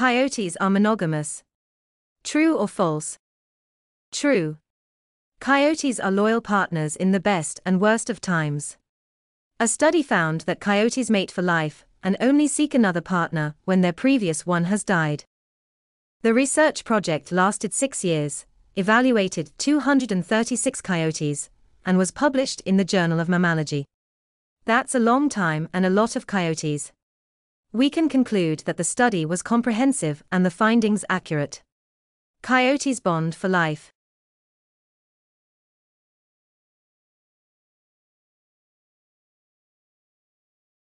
Coyotes are monogamous. True or false? True. Coyotes are loyal partners in the best and worst of times. A study found that coyotes mate for life and only seek another partner when their previous one has died. The research project lasted six years, evaluated 236 coyotes, and was published in the Journal of Mammalogy. That's a long time and a lot of coyotes. We can conclude that the study was comprehensive and the findings accurate. Coyotes bond for life.